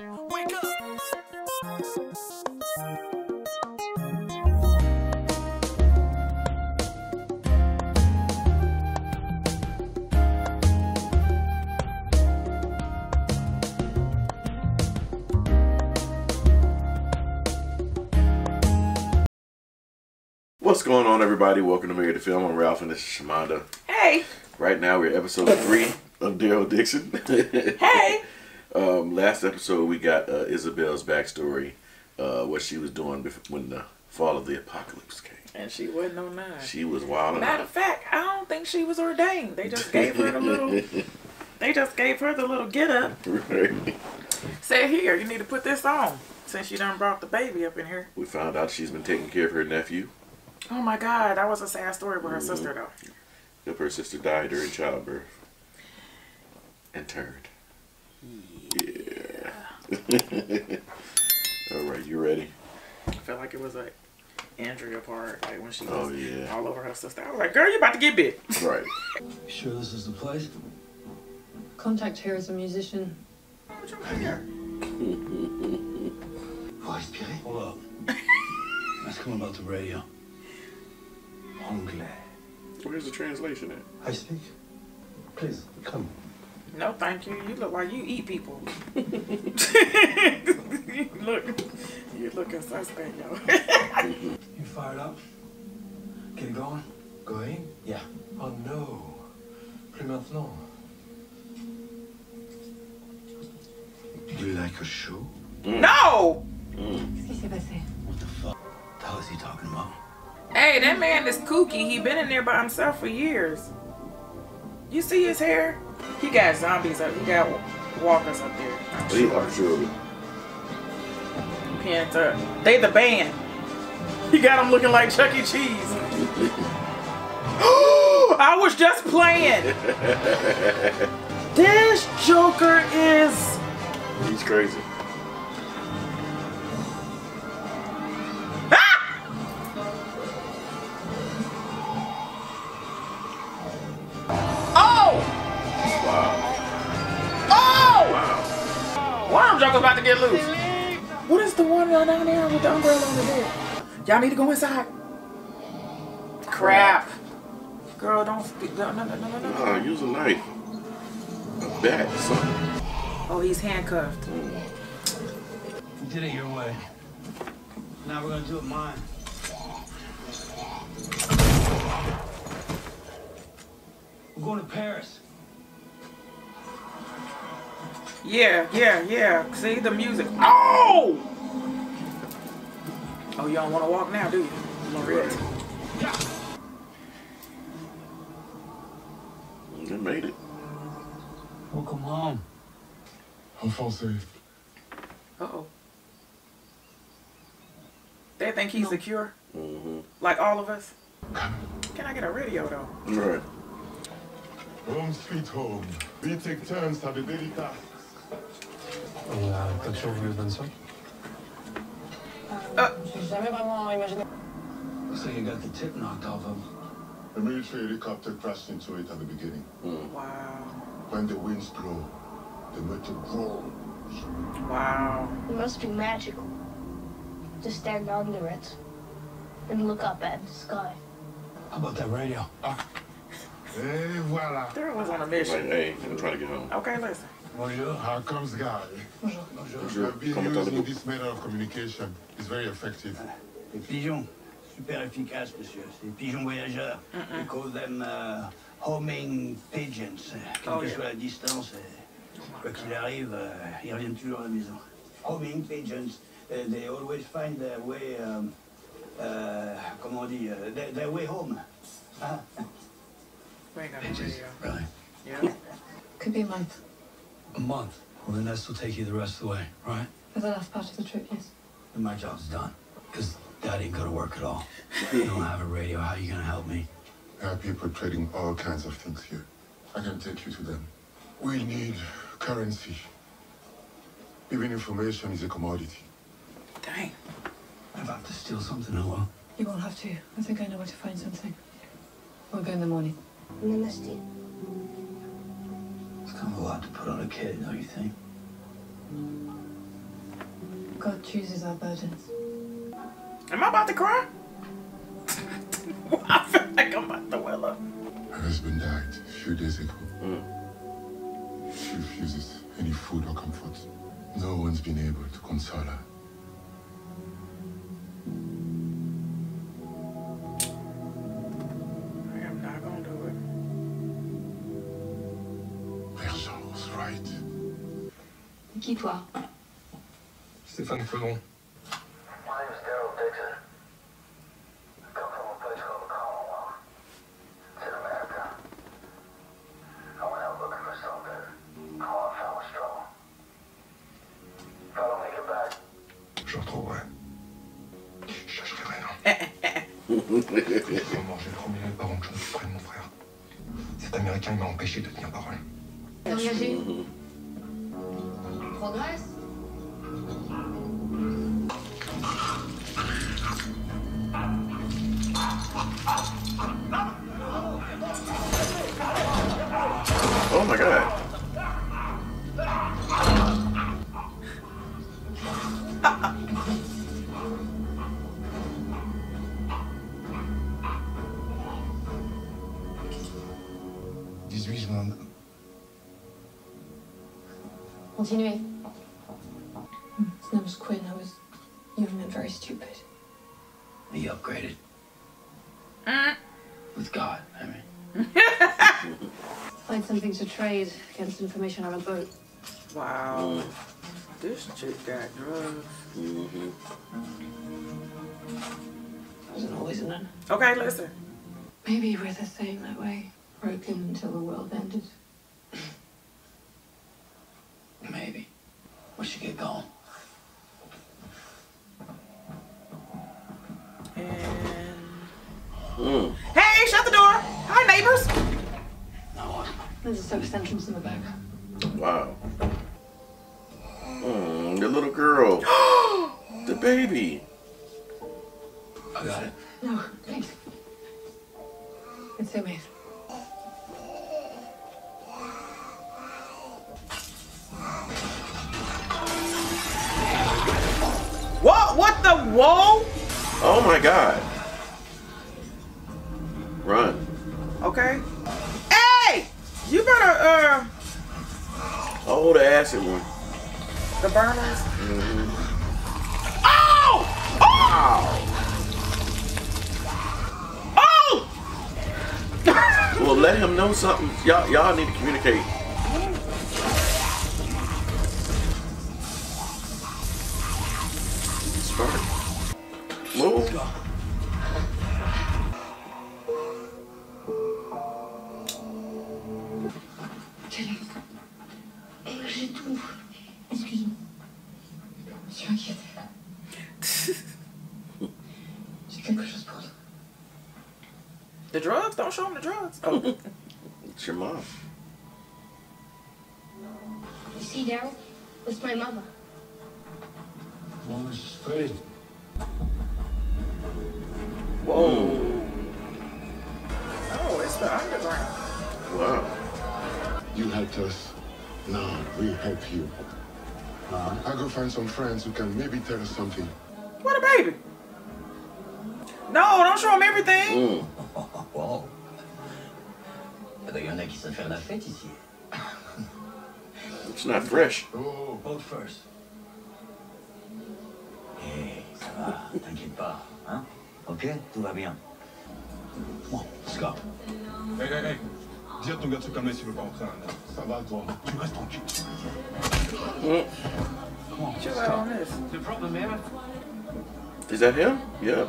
Wake up. What's going on, everybody? Welcome to Married to Film. I'm Ralph, and this is Shamanda. Hey, Right now, we're at episode three of Daryl Dixon. hey. um, last episode, we got uh, Isabelle's backstory, uh, what she was doing bef- when the fall of the apocalypse came. And she wasn't on nine. She was wild. Matter of fact, I don't think she was ordained. They just gave her the little. They just gave her the little get up. Right. Said here, you need to put this on since you done brought the baby up in here. We found out she's been taking care of her nephew. Oh my God, that was a sad story with her sister though. If her sister died during childbirth and turned. Yeah. All right, you ready? I felt like it was like Andrea part, like when she oh, was Oh, yeah. all over her sister. I was like, girl, you about to get bit. Right. You sure this is the place? Contact her as a musician. What you mean here? Faut respirer. Hold up. Ask him about the radio. Anglais. Where's the translation at? I speak. Please, come. No, thank you. You look like you eat people. you look, you looking suspect, yo. You fired up? Get it going? Going? Yeah. Oh no. Plus maintenant. Do you like a show? Mm. no. Qu'est-ce qui s'est passé? What the fuck? The hell is he talking about? Hey, that man is kooky. He been in there by himself for years. You see his hair? He got zombies up. He got walkers up there. I'm He, sure. I'm sure. Uh, They the band. He got them looking like Chuck E. Cheese. I was just playing. this Joker is. He's crazy. Wow. Worm about to get loose. What is the one down there with the umbrella on the bed? Y'all need to go inside. Crap. Girl, don't speak. No, no, no, no, no, no. Ah, use a knife. A bat, something. Oh, he's handcuffed. You did it your way. Now we're gonna do it mine. We're going to Paris. Yeah, yeah, yeah. See the music. Oh! Oh, you don't want to walk now, do you? Maria? They made it. Welcome home. En français. Uh-oh. They think he's secure? Mm-hmm. Like all of us? Can I get a radio, though? Right. Home sweet home. We take turns at the daily tasks. On a pas toujours voulu bonne soeur? J'ai jamais vraiment imaginé. Looks like you got the tip knocked off him. The military helicopter crashed into it at the beginning. Hmm. Wow. When the winds blow, the metal groans. Wow. It must be magical to stand under it and look up at the sky. How about that radio? Eh, Et voilà. There was on a Like, mission. hey, I'm trying to get home. Okay, listen. Bonjour. Here comes Guy? Bonjour. I've been Comment using this method of communication. It's very effective. Les pigeons, super efficaces, monsieur. C'est des pigeons voyageurs. We call them uh, homing pigeons. Quelle Oh, que yeah. soit la distance, euh, quoi qu'il arrive, euh, ils reviennent toujours à la maison. Homing pigeons, uh, they always find their way, um, uh, comment on dit, uh, their, their way home. Hein? Really? Yeah. Could be a month. A month. Well, then this will take you the rest of the way, right? For the last part of the trip, yes. And my job's done. Because Dad ain't go to work at all. You don't have a radio. How are you gonna help me? There are people trading all kinds of things here. I can take you to them. We need currency. Even information is a commodity. Dang. I'm about to steal something, oh I will. You won't have to. I think I know where to find something. We'll go in the morning. Ministry. It's kind of a lot to put on a kid, don't you think? God chooses our burdens. Am I about to cry? I feel like I'm about to well up. Her husband died a few days ago. Mm. She refuses any food or comfort. No one's been able to console her. It back, Je retrouverai. Je chercherai rien. Faut manger minutes avant que je ne prenne mon frère. Cet Américain il m'a empêché de tenir parole. Oh my god. Dix-huit juin. Continuez. His name was Quinn. I was young and very stupid. He upgraded. Uh. With God, I mean. Find something to trade against information on a boat. Wow. This chick got drugs. hmm Wasn't always an end. Okay, listen. Maybe we're the same that way. Broken until the world ended. Whoa. Oh my god. Run. Okay. Hey, you better uh Oh, the acid one. the burners. hmm Oh! Oh! Oh! Well, let him know something. Y'all, y'all need to communicate. Toi. The drugs? Don't show him the drugs. Oh. It's your mom. You see, Daryl? That's my mother. Moi, je Wow. You helped us. Now we help you. I'll go find some friends who can maybe tell us something. What a baby. No, don't show him everything. Mm. Wow. Il y en a qui savent faire la fête ici. It's not fresh. Oh, boat first. Hé, ça va, t'inquiète pas, hein Ok, tout va bien. Bon, let's go. Hey, hey, hey. Dis à ton gars de se calmer s'il veut pas rentrer. hein. Ça va, toi. Tu restes tranquille. Chill out on this. The problem here? Is that him? Yeah.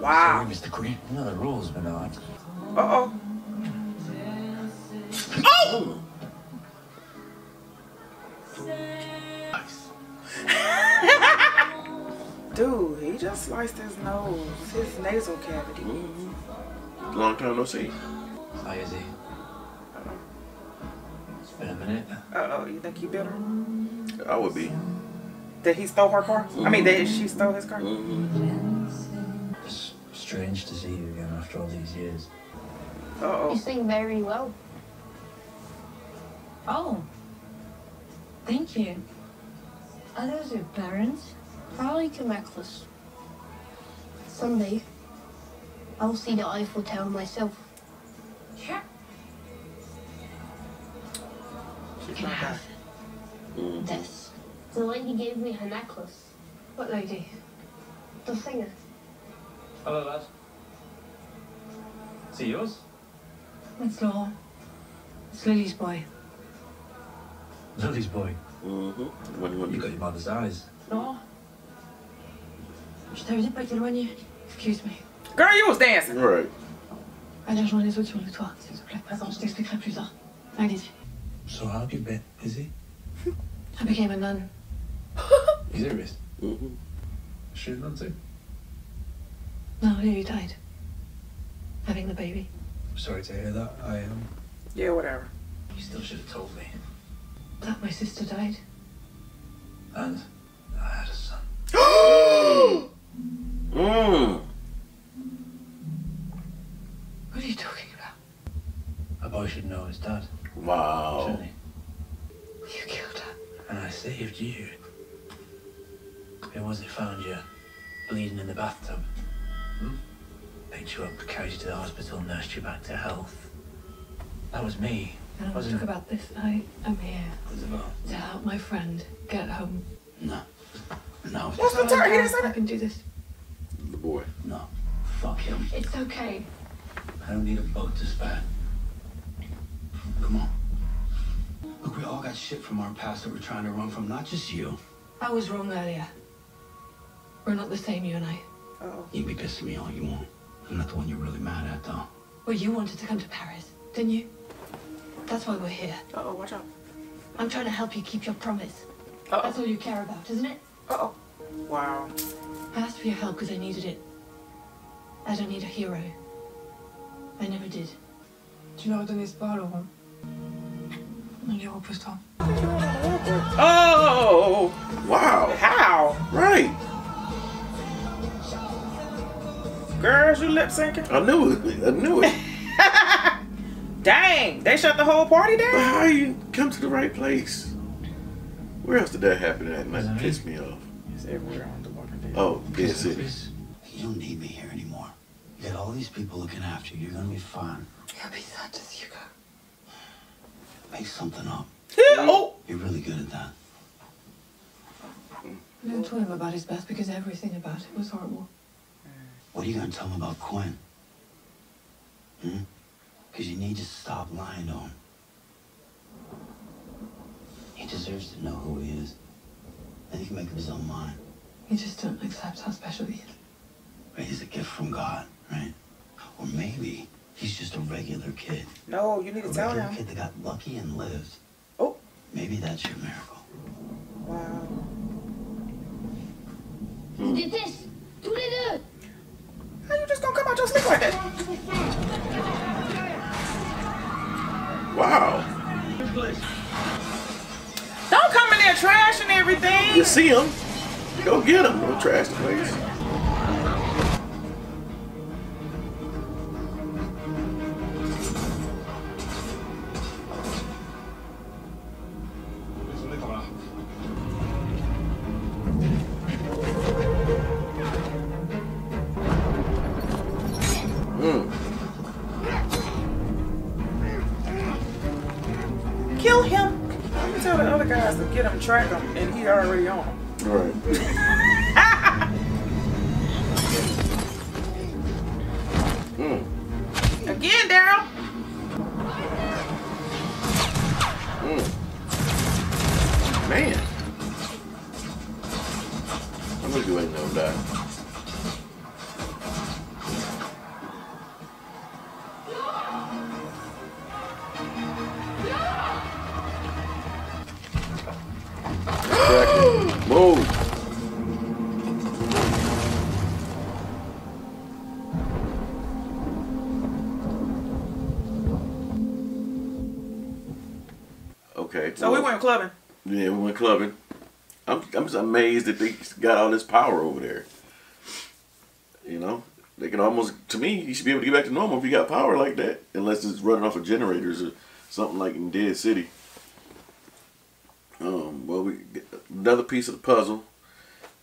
Wow. Sorry, Mr. Quinn. You know the rules, Bernard. Uh oh. Oh! Nice. Dude, he just sliced his nose, his nasal cavity. Mm-hmm. Long time no see. How is he? It's been a minute. Uh oh, you think he bit her? I would be. That he stole her car? I mean, that she stole his car? Mm-hmm. It's strange to see you again after all these years. Uh You oh. sing very well. Oh. Thank you. Are those your parents? I like a necklace. Someday, I'll see the Eiffel Tower myself. She's Can I have Mm. this? The lady gave me her necklace. What lady? The singer. Hello, lad. Is it yours? It's Laurent. It's Lily's boy. Lily's boy. Mm-hmm. When, when You got your mother's eyes. Laurent Je t'avais dit de pas t'éloigner. Excuse me. Girl, you was dancing. Right. Allez rejoindre les autres sur le toit, s'il te plaît. Présente, je t'expliquerai plus tard. Allez-y. So how have you been? Is he? I became a nun. You serious? Mm-hmm. She's not too. No, Lily died. Having the baby. Sorry to hear that. I am. Um, Yeah, whatever. you still should have told me. That my sister died. And I had a son. Mm. What are you talking about? A boy should know his dad. Wow. Shouldn't he? You killed her. And I saved you. It was it found you bleeding in the bathtub. Hmm? Picked you up, carried you to the hospital, nursed you back to health. That was me. I don't want to Wasn't talk about this. I am here Isabelle. to help my friend get home. No. No. What's the target? He didn't say I can do this. The boy. No. Fuck him. It's okay. I don't need a boat to spare. Come on. Look, we all got shit from our past that we're trying to run from, not just you. I was wrong earlier. We're not the same, you and I. Oh. You can be pissing me all you want. I'm not the one you're really mad at, though. Well, you wanted to come to Paris, didn't you? That's why we're here. Uh oh, watch out. I'm trying to help you keep your promise. Uh That's all you care about, isn't it? oh. Wow. I asked for your help because I needed it. I don't need a hero. I never did. Tu leur as donné espoir, Laurent. Allez, repose-toi. Oh. Wow. How? Right. Girls, you lip syncing? I knew it. I knew it. Dang, they shut the whole party but down? how you come to the right place? Where else did that happen at? And that Wasn't pissed me off. It's everywhere on the Walking Dead. Oh, Dead City. Chris, You don't need me here anymore. You got all these people looking after you. You're gonna be fine. I'll be sad to see you go. Make something up. oh. You're really good at that. I didn't tell him about his birth because everything about it was horrible. What are you gonna tell him about Quinn? Hmm? Because you need to stop lying to him. He deserves to know who he is. And he can make up his own mind. You just don't accept how special he is. Right? He's a gift from God, right? Or maybe he's just a regular kid. No, you need A to tell regular him. kid that got lucky and lived. Oh. Maybe that's your miracle. Wow. Je vous déteste, tous les deux. How you just gonna come out your sleep like that? Wow. Don't come in there trashing everything. You see him. Go get him. Don't trash the place. Track him, and he already on him. All right. Mm. Again, Daryl. Mm. Man. I'm gonna go ahead and let him die. Clubbing. yeah, we went clubbing. I'm I'm just amazed that they got all this power over there. You know, they can almost to me you should be able to get back to normal if you got power like that, unless it's running off of generators or something like in Dead City. Um, well, we another piece of the puzzle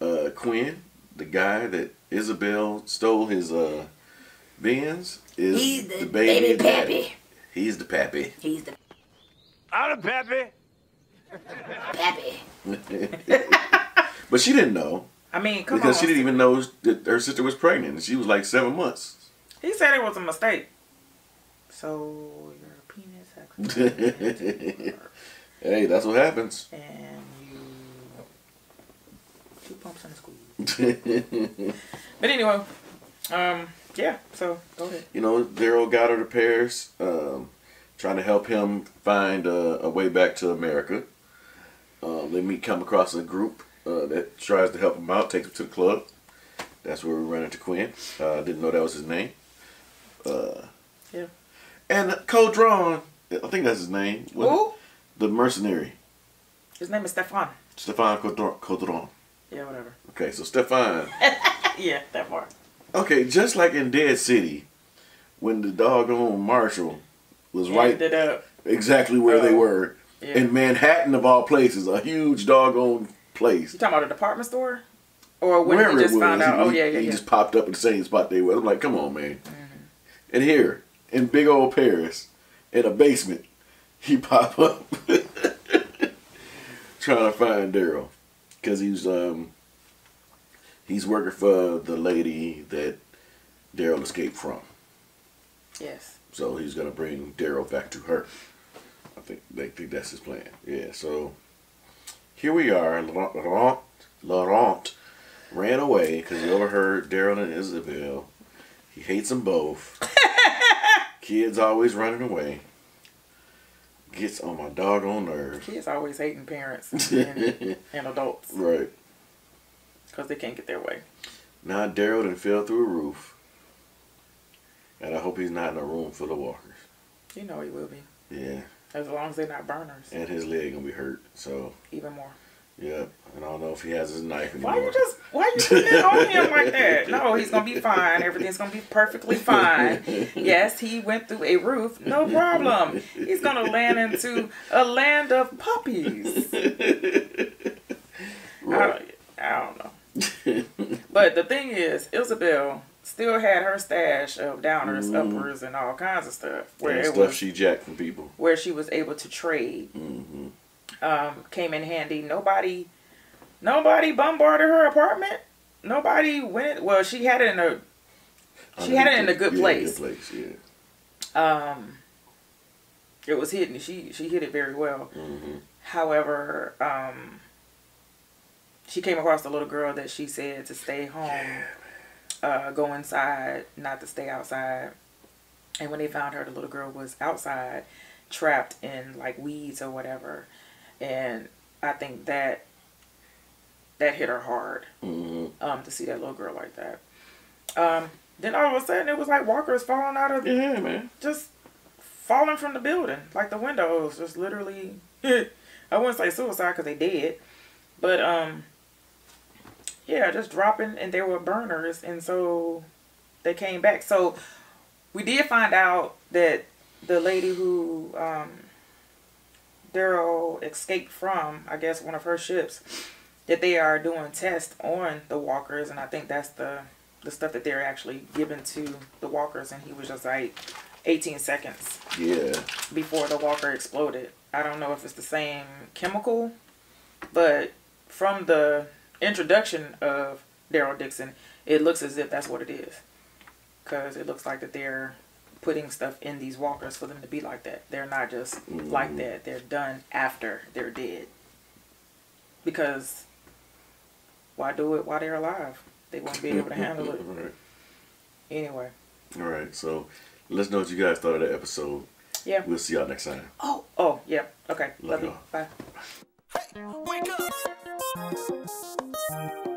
uh, Quinn, the guy that Isabelle stole his uh, Benz, is He's the baby baby daddy. pappy. He's the pappy. He's the I'm a Peppy. But she didn't know I mean, come because on. she didn't even know that her sister was pregnant. and She was like seven months. He said it was a mistake. So your penis actually hey, that's what happens. and you two pumps and a squeeze. But anyway, um, yeah. So go ahead. you know, Daryl got her to Paris, um, trying to help him find uh, a way back to America. Um, they meet, come across a group uh, that tries to help him out, takes him to the club. That's where we run into Quinn. Uh, didn't know that was his name. Uh, Yeah. And Codron, I think that's his name. Who? The mercenary, His name is Stefan. Stefan Codron. Yeah, whatever. Okay, so Stefan. yeah, that part. Okay, just like in Dead City, when the doggone Marshall was right up. exactly where they Oh, were yeah. in Manhattan of all places, a huge doggone place. You talking about a department store? Or when Wherever we just found out? he, Oh yeah, yeah, he yeah. just popped up in the same spot they were. I'm like, come on, man. Mm-hmm. And here in big old Paris, in a basement, he pop up trying to find Daryl because he's um he's working for the lady that Daryl escaped from. Yes. So he's gonna bring Daryl back to her. Think they think that's his plan. Yeah. So here we are. Laurent, Laurent, Laurent ran away because he overheard Daryl and Isabelle. He hates them both. Kids always running away. Gets on my doggone nerves. Kids always hating parents and, and adults Right. because they can't get their way. Now Daryl done fell through a roof. And I hope he's not in a room full of walkers. You know he will be. Yeah. As long as they're not burners. And his leg gonna be hurt. So Even more. yeah. And I don't know if he has his knife anymore. Why you just why you putting it on him like that? No, he's gonna be fine. Everything's gonna be perfectly fine. Yes, he went through a roof, no problem. He's gonna land into a land of puppies. I, don't, I don't know. But the thing is, Isabelle still had her stash of downers, Mhm. uppers, and all kinds of stuff. Where and it stuff was she jacked from people. where she was able to trade hmm um, came in handy. Nobody, nobody bombarded her apartment. Nobody went. Well, she had it in a. She had it in a good yeah, place. Good place, yeah. Um, it was hidden. She she hid it very well. hmm However, um, she came across the little girl that she said to stay home, uh, go inside, not to stay outside. And when they found her, the little girl was outside, trapped in like weeds or whatever. And I think that that hit her hard hmm um, to see that little girl like that. Um, then all of a sudden, it was like walkers falling out of Yeah, man. just falling from the building, like the windows, just literally. I wouldn't say suicide because they did, but um, yeah, just dropping, and there were burners, and so they came back. So we did find out that the lady who um, Daryl escaped from, I guess one of her ships, that they are doing tests on the walkers, and I think that's the the stuff that they're actually giving to the walkers, and he was just like 18 seconds Yeah. before the walker exploded. I don't know if it's the same chemical, but from the introduction of Daryl Dixon, it looks as if that's what it is. Because it looks like that they're putting stuff in these walkers for them to be like that. They're not just like mm. that, they're done after they're dead. Because why do it while they're alive? They won't be able to handle it. Right. Anyway. All right. So let us know what you guys thought of that episode. Yeah. We'll see y'all next time. Oh, oh, yeah. Okay. Love Love you. y'all. Bye. Wake up you